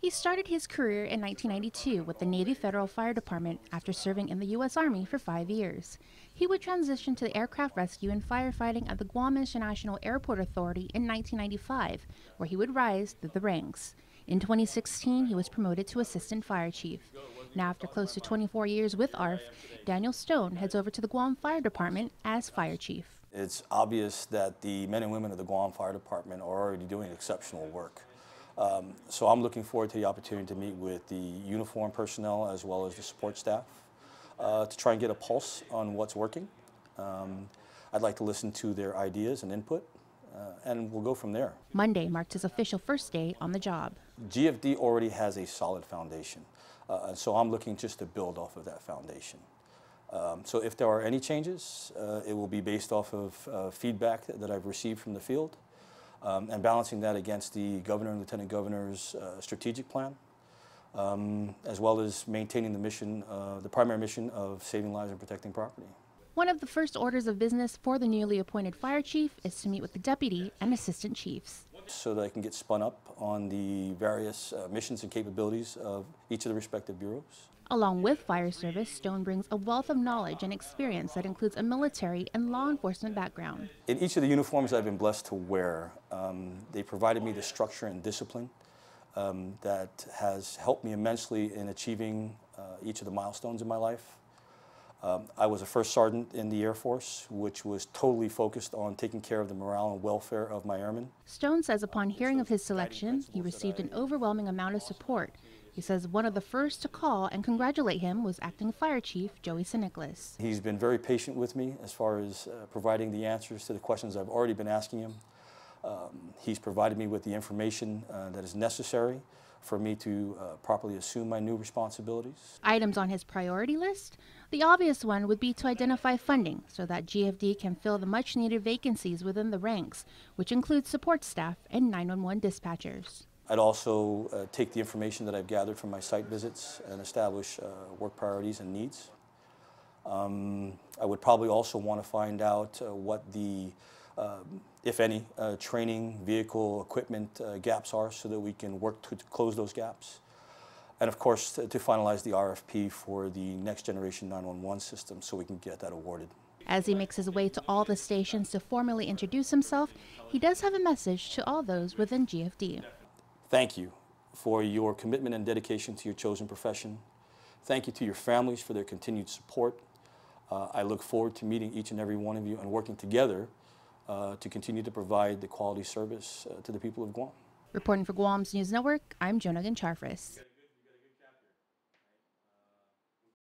He started his career in 1992 with the Navy Federal Fire Department after serving in the U.S. Army for five years. He would transition to the aircraft rescue and firefighting at the Guam International Airport Authority in 1995, where he would rise through the ranks. In 2016, he was promoted to Assistant Fire Chief. Now, after close to 24 years with ARF, Daniel Stone heads over to the Guam Fire Department as Fire Chief. It's obvious that the men and women of the Guam Fire Department are already doing exceptional work. Um, so I'm looking forward to the opportunity to meet with the uniform personnel as well as the support staff uh, to try and get a pulse on what's working. Um, I'd like to listen to their ideas and input, uh, and we'll go from there. Monday marked his official first day on the job. GFD already has a solid foundation, uh, and so I'm looking just to build off of that foundation. Um, so if there are any changes, uh, it will be based off of uh, feedback that, that I've received from the field um, and balancing that against the governor and lieutenant governor's uh, strategic plan, um, as well as maintaining the mission, uh, the primary mission of saving lives and protecting property. One of the first orders of business for the newly appointed fire chief is to meet with the deputy and assistant chiefs. So that I can get spun up on the various uh, missions and capabilities of each of the respective bureaus. Along with fire service, Stone brings a wealth of knowledge and experience that includes a military and law enforcement background. In each of the uniforms I've been blessed to wear, um, they provided me the structure and discipline um, that has helped me immensely in achieving uh, each of the milestones in my life. Um, I was a first sergeant in the Air Force, which was totally focused on taking care of the morale and welfare of my airmen. Stone says upon hearing of his selection, he received an overwhelming amount of support he says one of the first to call and congratulate him was acting fire chief Joey Nicholas. He's been very patient with me as far as uh, providing the answers to the questions I've already been asking him. Um, he's provided me with the information uh, that is necessary for me to uh, properly assume my new responsibilities. Items on his priority list? The obvious one would be to identify funding so that GFD can fill the much needed vacancies within the ranks, which includes support staff and 911 dispatchers. I'd also uh, take the information that I've gathered from my site visits and establish uh, work priorities and needs. Um, I would probably also want to find out uh, what the, uh, if any, uh, training, vehicle, equipment uh, gaps are so that we can work to, to, close those gaps. And of course, to, to finalize the RFP for the next generation 911 system so we can get that awarded. As he makes his way to all the stations to formally introduce himself, he does have a message to all those within GFD. Thank you for your commitment and dedication to your chosen profession. Thank you to your families for their continued support. Uh, I look forward to meeting each and every one of you and working together uh, to continue to provide the quality service uh, to the people of Guam. Reporting for Guam's News Network, I'm Jonah Charfauros.